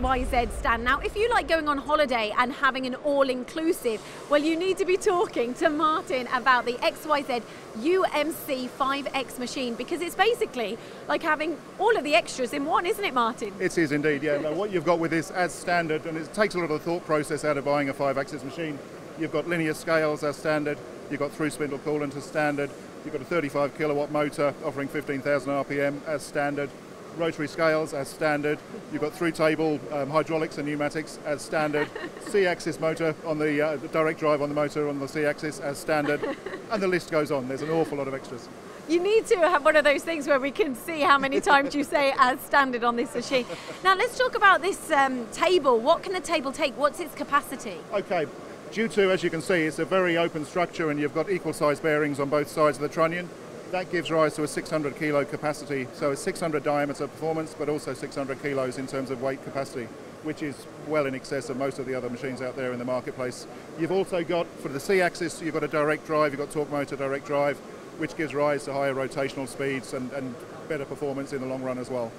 XYZ stand. Now, if you like going on holiday and having an all-inclusive, well, you need to be talking to Martin about the XYZ UMC 5X machine because it's basically like having all of the extras in one, isn't it, Martin? It is indeed, yeah. What you've got with this as standard, and it takes a lot of the thought process out of buying a five-axis machine. You've got linear scales as standard, you've got through spindle coolant as standard, you've got a 35 kilowatt motor offering 15,000 RPM as standard, rotary scales as standard. You've got three table um, hydraulics and pneumatics as standard. C-axis motor on the, uh, direct drive on the motor on the C-axis as standard. and the list goes on. There's an awful lot of extras. You need to have one of those things where we can see how many times you say as standard on this machine. Now let's talk about this um, table. What can the table take? What's its capacity? Okay, due to, as you can see, it's a very open structure and you've got equal size bearings on both sides of the trunnion. That gives rise to a 600 kilo capacity, so a 600 diameter performance, but also 600 kilos in terms of weight capacity, which is well in excess of most of the other machines out there in the marketplace. You've also got, for the C-axis, you've got a direct drive, you've got torque motor direct drive, which gives rise to higher rotational speeds and, and better performance in the long run as well.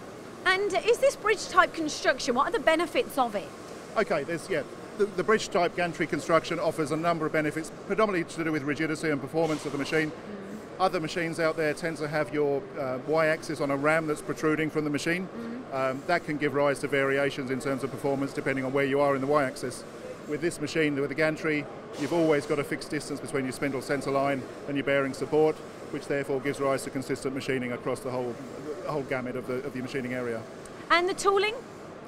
And is this bridge type construction? What are the benefits of it? Okay, there's, yeah, the, the, bridge type gantry construction offers a number of benefits, predominantly to do with rigidity and performance of the machine. Other machines out there tend to have your uh, y-axis on a ram that's protruding from the machine. Mm-hmm. Um, that can give rise to variations in terms of performance depending on where you are in the y-axis. With this machine, with the gantry, you've always got a fixed distance between your spindle center line and your bearing support, which therefore gives rise to consistent machining across the whole, the whole gamut of the, of the machining area. And the tooling?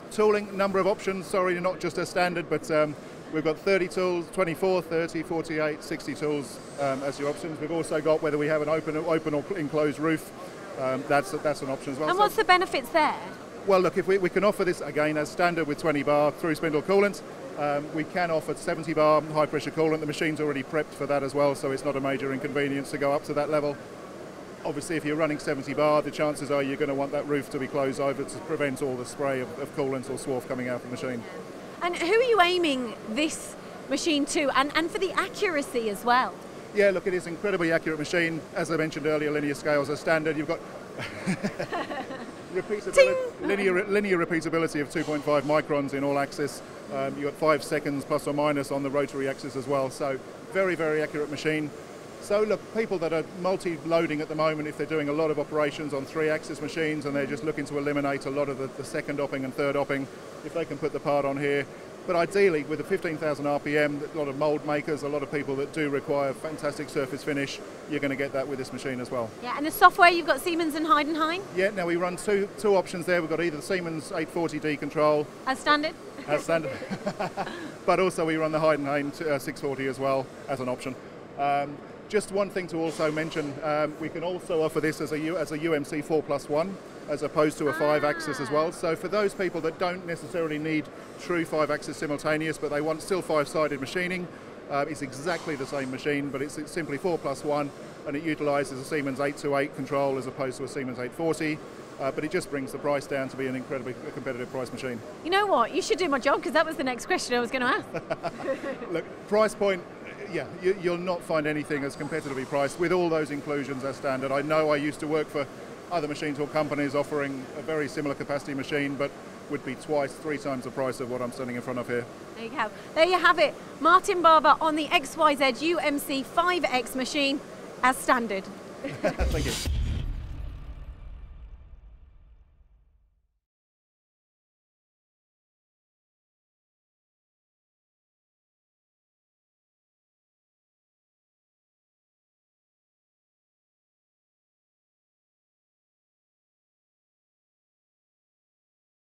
Tooling, number of options, sorry, not just a standard, but um, We've got 30 tools, 24, 30, 48, 60 tools um, as your options. We've also got whether we have an open, open or enclosed roof. Um, that's that's an option as well. And what's the benefits there? Well, look, if we, we can offer this again as standard with 20 bar through spindle coolant, um, we can offer 70 bar high pressure coolant. The machine's already prepped for that as well, so it's not a major inconvenience to go up to that level. Obviously, if you're running 70 bar, the chances are you're going to want that roof to be closed over to prevent all the spray of, of coolant or swarf coming out of the machine. And who are you aiming this machine to, and, and for the accuracy as well? Yeah, look, it is an incredibly accurate machine. As I mentioned earlier, linear scales are standard. You've got linear, linear repeatability of 2.5 microns in all axis. Um, you've got five seconds plus or minus on the rotary axis as well. So very, very accurate machine. So look, people that are multi-loading at the moment, if they're doing a lot of operations on three-axis machines and they're just looking to eliminate a lot of the, the second opping and third opping, if they can put the part on here, but ideally, with the 15,000 RPM, a lot of mold makers, a lot of people that do require fantastic surface finish, you're going to get that with this machine as well. Yeah, and the software, you've got Siemens and Heidenhain? Yeah, now we run two, two options there. We've got either the Siemens 840D control. As standard? As standard. but also we run the Heidenhain uh, 640 as well as an option. Um, just one thing to also mention, um, we can also offer this as a, U, as a UMC 4 plus 1 as opposed to a five axis as well. So for those people that don't necessarily need true five axis simultaneous, but they want still five sided machining, uh, it's exactly the same machine, but it's, it's simply four plus one, and it utilises a Siemens 828 control as opposed to a Siemens 840. Uh, but it just brings the price down to be an incredibly competitive price machine. You know what? You should do my job because that was the next question I was going to ask. Look, price point, yeah, you, will not find anything as competitively priced with all those inclusions as standard. I know I used to work for other machine tool companies offering a very similar capacity machine, but would be twice, three times the price of what I'm standing in front of here. There you go. There you have it. Martin Barber on the XYZ UMC 5X machine as standard. Thank you.